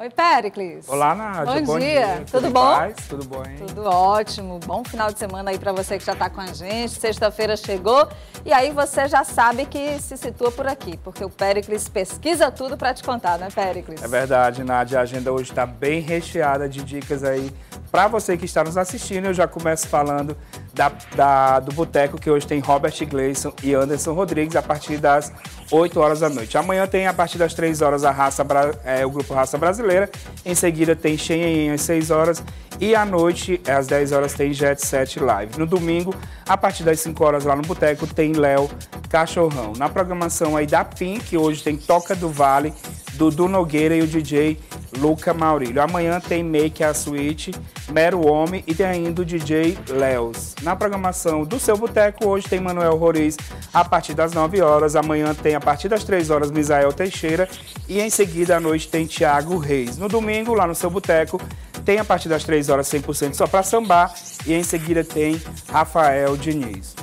Oi, Péricles. Olá, Nádia. Bom, bom dia. dia. Tudo, bom? Paz? Tudo bom, hein? Tudo ótimo. Bom final de semana aí para você que já está com a gente. Sexta-feira chegou e aí você já sabe que se situa por aqui, porque o Péricles pesquisa tudo para te contar, né, Péricles? É verdade, Nádia. A agenda hoje está bem recheada de dicas aí para você que está nos assistindo. Eu já começo falando da, da, do boteco que hoje tem Robert Gleison e Anderson Rodrigues a partir das 8 horas da noite. Amanhã tem a partir das 3 horas a raça, é, o grupo Raça Brasileira. Em seguida tem Xenhen às 6 horas e à noite, às 10 horas, tem Jet Set Live. No domingo, a partir das 5 horas lá no boteco, tem Léo Cachorrão. Na programação aí da PIN, que hoje tem Toca do Vale, Dudu Nogueira e o DJ Luca Maurílio. Amanhã tem Make a Suite, Mero Homem e tem ainda o DJ Leos. Na programação do seu boteco, hoje tem Manuel Roriz a partir das 9 horas. Amanhã tem a partir das 3 horas Misael Teixeira e em seguida à noite tem Tiago Reis. No domingo, lá no seu boteco, tem a partir das 3 horas 100% só para sambar e em seguida tem Rafael Diniz.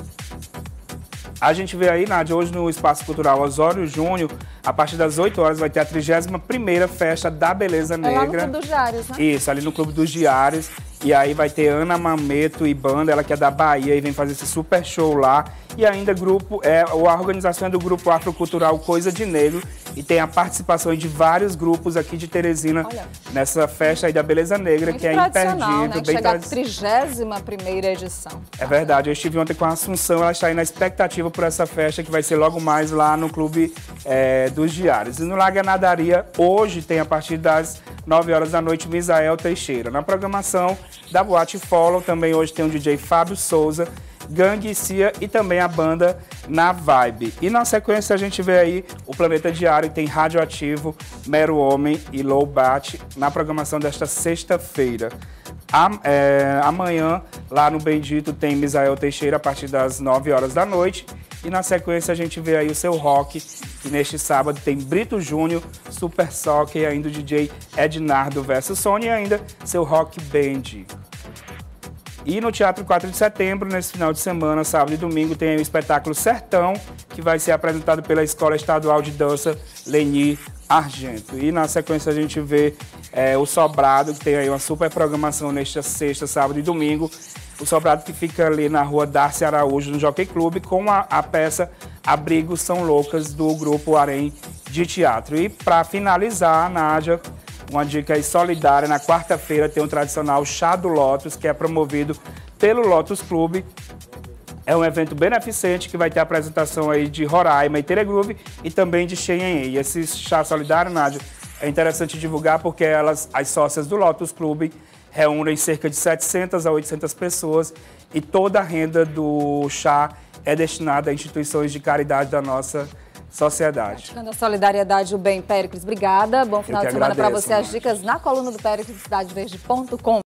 A gente vê aí, Nádia, hoje no Espaço Cultural Osório Júnior, a partir das 8 horas vai ter a 31ª Festa da Beleza Negra. É lá no Clube dos Diários, né? Isso, ali no Clube dos Diários. E aí vai ter Ana Mameto e banda, ela que é da Bahia e vem fazer esse super show lá. E ainda grupo, é, a organização é do grupo afrocultural Coisa de Negro e tem a participação de vários grupos aqui de Teresina Olha. nessa festa aí da Beleza Negra, Muito que é imperdível. Né? bem chega tradi... a 31 edição. É verdade, eu estive ontem com a Assunção, ela está aí na expectativa por essa festa que vai ser logo mais lá no Clube é, dos Diários. E no Laga Nadaria, hoje tem a partir das 9 horas da noite, Misael Teixeira. Na programação da Boate Follow, também hoje tem o DJ Fábio Souza, Gangue Cia e também a banda Na Vibe. E na sequência a gente vê aí o Planeta Diário, tem Radioativo, Mero Homem e Low Bat na programação desta sexta-feira. É, amanhã, lá no Bendito, tem Misael Teixeira a partir das 9 horas da noite. E na sequência a gente vê aí o seu rock, que neste sábado tem Brito Júnior, Super Soccer e ainda o DJ Ednardo versus Sony e ainda seu rock band. E no Teatro 4 de Setembro, nesse final de semana, sábado e domingo, tem o espetáculo Sertão, que vai ser apresentado pela Escola Estadual de Dança Leni Argento. E na sequência a gente vê é, o Sobrado, que tem aí uma super programação nesta sexta, sábado e domingo. O Sobrado que fica ali na rua Darcy Araújo, no Jockey Club, com a, a peça Abrigos São Loucas, do grupo Arém de Teatro. E para finalizar, Nádia, uma dica aí solidária, na quarta-feira tem o tradicional Chá do Lotus, que é promovido pelo Lotus Clube. É um evento beneficente que vai ter apresentação aí de Roraima e Teregroove e também de Xenhen. E esse chá solidário, Nádia, é interessante divulgar porque elas, as sócias do Lotus Clube reúnem cerca de 700 a 800 pessoas e toda a renda do chá é destinada a instituições de caridade da nossa sociedade. Praticando a solidariedade, o bem, Péricles. Obrigada. Bom final de semana para você. As dicas na coluna do Péricles, cidadeverde.com.